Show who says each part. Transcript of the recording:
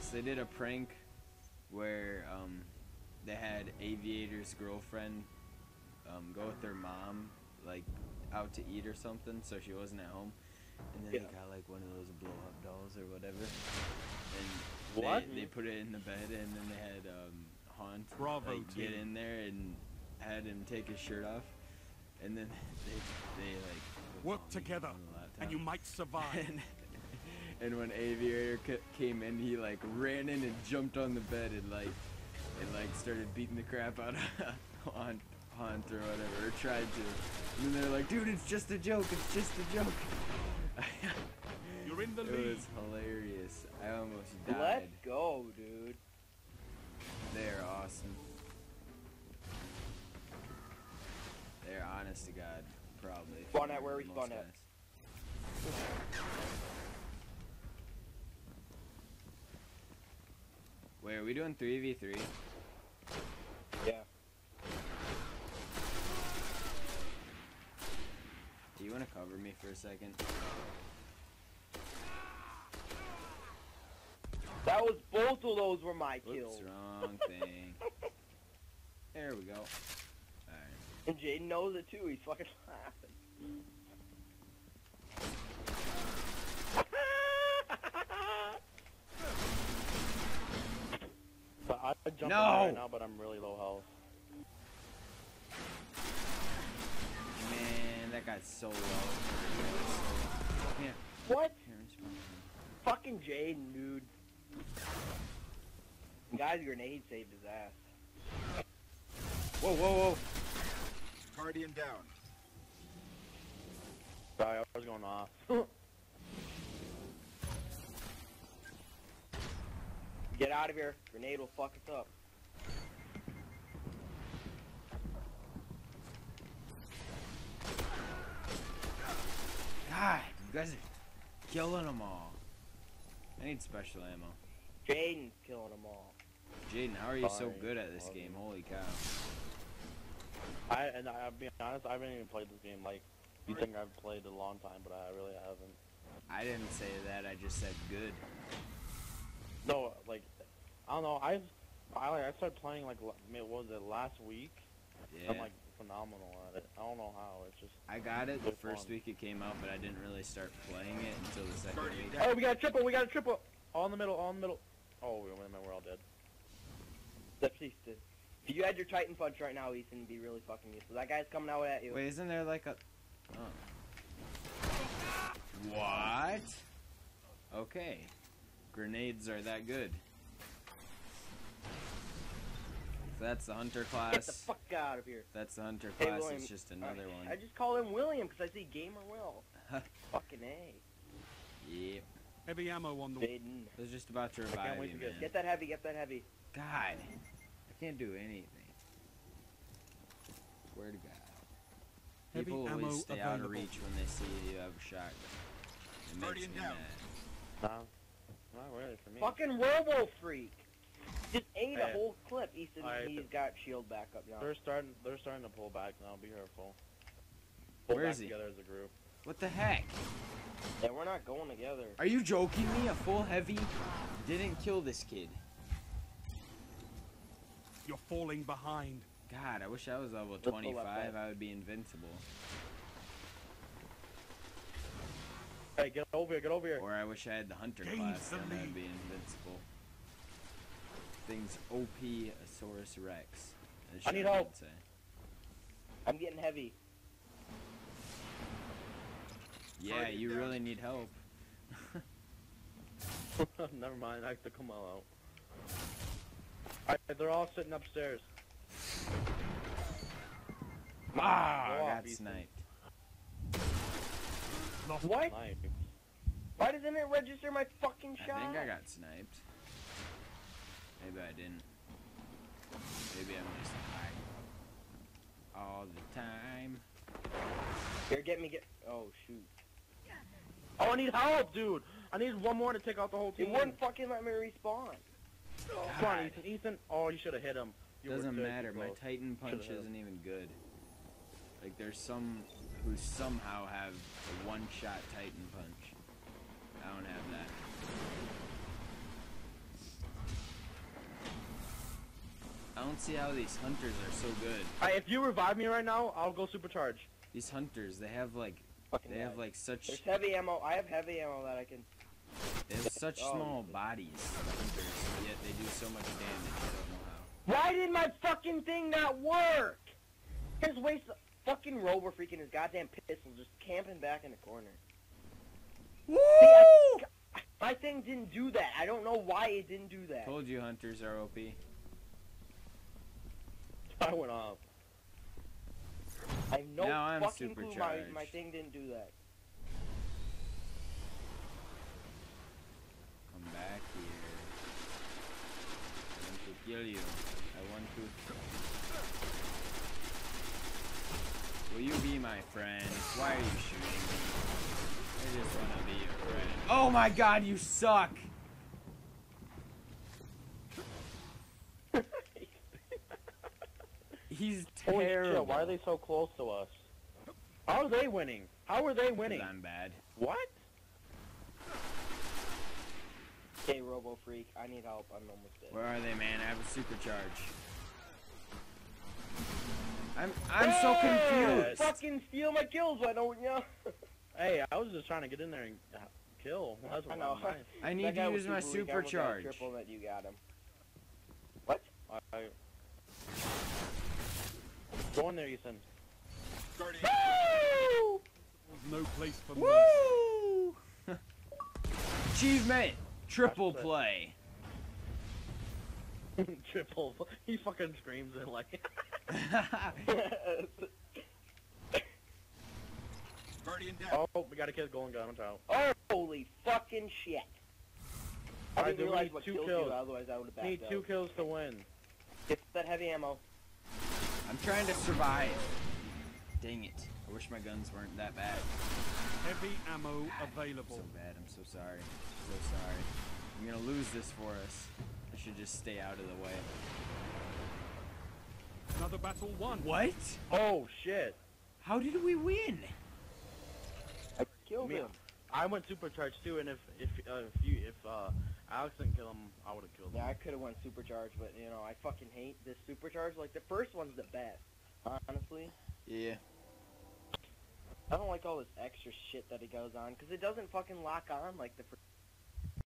Speaker 1: So they did a prank where um, they had Aviator's girlfriend um, go with their mom, like out to eat or something, so she wasn't at home. And then
Speaker 2: Yeah.
Speaker 1: they got like one of those blow up dolls or whatever. And
Speaker 2: What?
Speaker 1: They, they put it in the bed, and then they had um, Haunt
Speaker 3: Bravo
Speaker 1: like, get in there and had him take his shirt off. And then they, they like
Speaker 3: Work together,
Speaker 1: on the laptop.
Speaker 3: and you might survive.
Speaker 1: and, and when Aviator ca- came in, he like ran in and jumped on the bed and like and like started beating the crap out of Haunt, Haunt or whatever, or tried to. And then they're like, "Dude, it's just a joke. It's just a joke."
Speaker 3: You're in the
Speaker 1: it
Speaker 3: lead.
Speaker 1: was hilarious. I almost died.
Speaker 2: Let's go, dude.
Speaker 1: They're awesome. They're honest to God, probably.
Speaker 2: Spawn at where we
Speaker 1: most
Speaker 2: spawn at.
Speaker 1: Wait, are we doing 3v3?
Speaker 2: Yeah.
Speaker 1: Do you want to cover me for a second?
Speaker 2: That was both of those were my
Speaker 1: Whoops,
Speaker 2: kills.
Speaker 1: wrong thing. there we go. Alright.
Speaker 2: And Jaden knows it too. He's fucking laughing.
Speaker 4: But I I jump
Speaker 1: No!
Speaker 4: right now, but I'm really low health.
Speaker 1: Man, that guy's so low. Can't,
Speaker 2: What?
Speaker 1: can't respond.
Speaker 2: Fucking Jaden, dude. Guy's grenade saved his ass.
Speaker 1: Whoa, whoa, whoa.
Speaker 5: Guardian down.
Speaker 4: Sorry, I was going off.
Speaker 2: Get out of here. Grenade will fuck us up.
Speaker 1: God, you guys are killing them all. I need special ammo.
Speaker 2: Jaden's killing them all.
Speaker 1: Jaden, how are you so good at this
Speaker 4: Sorry.
Speaker 1: game? Holy cow.
Speaker 4: I and I, I'll be honest, I haven't even played this game. Like, you think I've played a long time, but I really haven't.
Speaker 1: I didn't say that, I just said good.
Speaker 4: No, like, I don't know. I've I like I started playing like la- I mean, what was it last week?
Speaker 1: Yeah.
Speaker 4: I'm like phenomenal at it. I don't know how. It's just
Speaker 1: I got it the
Speaker 4: Good
Speaker 1: first
Speaker 4: fun.
Speaker 1: week it came out, but I didn't really start playing it until the second week.
Speaker 4: oh, we got a triple. We got a triple. All in the middle. All in the middle. Oh, wait a minute, we're all dead.
Speaker 2: That's Easton. If you had your Titan punch right now, Ethan, it'd be really fucking useful. That guy's coming out at you.
Speaker 1: Wait, isn't there like a... Oh. What? Okay. Grenades are that good. So that's the hunter class.
Speaker 2: Get the fuck out of here.
Speaker 1: That's the hunter
Speaker 2: Hey,
Speaker 1: class,
Speaker 2: William,
Speaker 1: it's just another
Speaker 2: I-
Speaker 1: one.
Speaker 2: I just call him William because I see Gamer Will. fucking A.
Speaker 1: Yep.
Speaker 3: Heavy ammo on the
Speaker 2: Jaden.
Speaker 1: I was just about to
Speaker 4: can't
Speaker 1: revive
Speaker 4: wait
Speaker 1: you,
Speaker 4: to get-
Speaker 1: man.
Speaker 2: Get that heavy, get that heavy.
Speaker 1: God. I can't do anything. Swear to God.
Speaker 3: Heavy
Speaker 1: People
Speaker 3: ammo
Speaker 1: always stay out of reach when they see you have a shotgun. It makes
Speaker 5: Guardian
Speaker 1: me
Speaker 5: down.
Speaker 1: mad.
Speaker 4: Nah, not really for me.
Speaker 2: Fucking Robo Freak. Just ate a whole clip. Ethan,
Speaker 4: I-
Speaker 2: he's got shield back up now.
Speaker 4: They're starting. They're starting to pull back now. Be careful. Pull
Speaker 1: Where
Speaker 4: back
Speaker 1: is he?
Speaker 4: together as a group.
Speaker 1: What the heck?
Speaker 2: Yeah, we're not going together.
Speaker 1: Are you joking me? A full heavy didn't kill this kid.
Speaker 3: You're falling behind.
Speaker 1: God, I wish I was level 25. I would be invincible.
Speaker 4: Hey, get over here. Get over here.
Speaker 1: Or I wish I had the hunter
Speaker 3: Gains
Speaker 1: class,
Speaker 3: the
Speaker 1: then I'd be invincible. Things OP Asaurus Rex. as
Speaker 4: I need help.
Speaker 1: Say.
Speaker 2: I'm getting heavy.
Speaker 1: Yeah, you
Speaker 5: down.
Speaker 1: really need help.
Speaker 4: Never mind. I have to come out. Alright, they're all sitting upstairs.
Speaker 1: Ah,
Speaker 4: Go
Speaker 1: I got sniped.
Speaker 3: Lost
Speaker 2: What? Why doesn't it register my fucking shot?
Speaker 1: I think I got sniped. Maybe I didn't. Maybe I'm just high. All the time.
Speaker 2: Here, get me, get. Oh, shoot.
Speaker 4: Oh, I need help, dude. I need one more to take out the whole
Speaker 2: It
Speaker 4: team.
Speaker 2: wouldn't fucking let me respawn.
Speaker 4: Come on, Ethan. Ethan. Oh, you should have hit him. You
Speaker 1: Doesn't
Speaker 4: good,
Speaker 1: matter. My. Titan punch
Speaker 4: Should've
Speaker 1: isn't even good. Like there's some who somehow have a one-shot Titan punch. I don't have that. Don't see how these hunters are so good.
Speaker 2: Alright, if you revive me right now, I'll go supercharge.
Speaker 1: These hunters, they have like
Speaker 2: Fucking
Speaker 1: they have like such
Speaker 2: There's heavy ammo. I have heavy ammo that I can.
Speaker 1: they have such
Speaker 2: Oh,
Speaker 1: small
Speaker 2: shit.
Speaker 1: bodies, the hunters, yet they do so much damage. I don't know how.
Speaker 2: Why did my fucking thing not work? His waste fucking rover freaking his goddamn pistol just camping back in the corner.
Speaker 1: Woo!
Speaker 2: I- My thing didn't do that. I don't know why it didn't do that.
Speaker 1: Told you hunters are OP.
Speaker 4: I went off.
Speaker 2: I have no
Speaker 1: Now I'm
Speaker 2: fucking clue my, my thing didn't do that.
Speaker 1: Come back here. I want to kill you. I want to. Will you be my friend? Why are you shooting me? I just want to be your friend. Oh my god, you suck! He's
Speaker 4: Holy
Speaker 1: terrible.
Speaker 4: shit, why are they so close to us? How are they winning? How are they winning?
Speaker 1: I'm bad.
Speaker 4: What?
Speaker 2: Hey, Robo Freak, I need help. I'm almost dead.
Speaker 1: Where are they, man? I have a supercharge. I'm I'm so confused.
Speaker 2: Fucking steal my kills, why don't you?
Speaker 4: Hey, I was just trying to get in there and kill. That's
Speaker 2: I
Speaker 4: what
Speaker 2: know.
Speaker 4: I'm
Speaker 1: I need
Speaker 2: That
Speaker 1: to use my
Speaker 2: super weak. I almost got a
Speaker 1: supercharge.
Speaker 2: Triple that you got him.
Speaker 4: I, go in there, Ethan.
Speaker 5: Guardian.
Speaker 3: No place for
Speaker 1: Woo! Achievement! Triple
Speaker 4: That's it.
Speaker 1: play.
Speaker 4: Triple. He fucking screams it like.
Speaker 5: Guardian down.
Speaker 4: oh, we got a kid going gun out.
Speaker 2: oh, holy fucking shit. I didn't
Speaker 4: then we
Speaker 2: realize
Speaker 4: need
Speaker 2: what
Speaker 4: two kills.
Speaker 2: you, otherwise I would have backed
Speaker 4: Need
Speaker 2: up.
Speaker 4: two kills to win.
Speaker 2: Get that heavy ammo.
Speaker 1: I'm trying to survive. Dang it. I wish my guns weren't that bad.
Speaker 3: heavy ammo available
Speaker 1: I'm
Speaker 3: available.
Speaker 1: so bad. I'm so sorry. So sorry. I'm gonna lose this for us. I should just stay out of the way.
Speaker 3: Another battle won.
Speaker 1: What?
Speaker 4: Oh shit!
Speaker 1: How did we win?
Speaker 2: I killed
Speaker 4: Me-
Speaker 2: him.
Speaker 4: I went supercharged too, and if if uh, if you if uh Alex didn't kill him, I would have killed him.
Speaker 2: Yeah, I could have went supercharge, but you know, I fucking hate this supercharge. Like the first one's the best, honestly.
Speaker 1: Yeah.
Speaker 2: I don't like all this extra shit that it goes on because it doesn't fucking lock on like the. Fir-